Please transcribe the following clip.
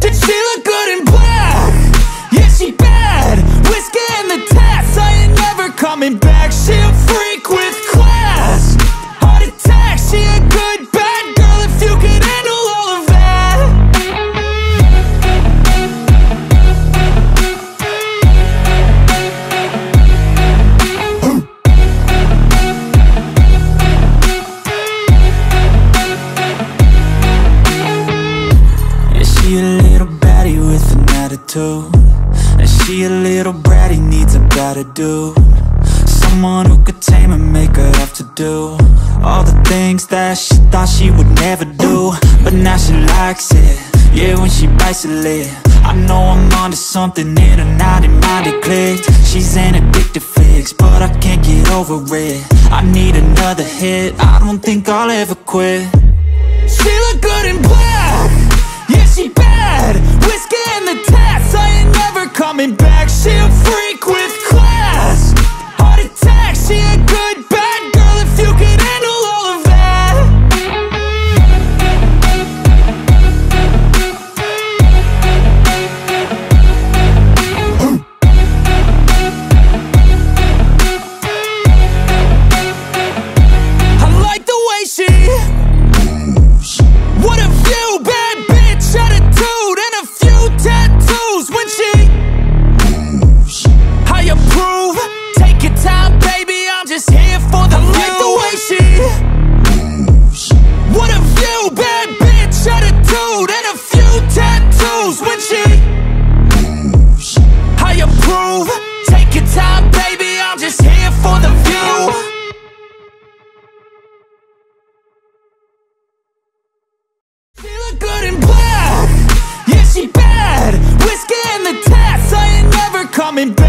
that you too And she a little bratty, needs a better dude Someone who could tame and make her have to do All the things that she thought she would never do. But now she likes it, yeah, when she bites her lip. I know I'm onto something in her naughty minded clicked She's an addicted fix, but I can't get over it. I need another hit, I don't think I'll ever quit. She look good in Approve. Take your time, baby. I'm just here for the I like the way she moves. What a view, bad bitch attitude and a few tattoos when she moves. I approve. Take your time, baby. I'm just here for the view. She look good in black Yeah, she bad Whiskey in the tats I ain't never coming back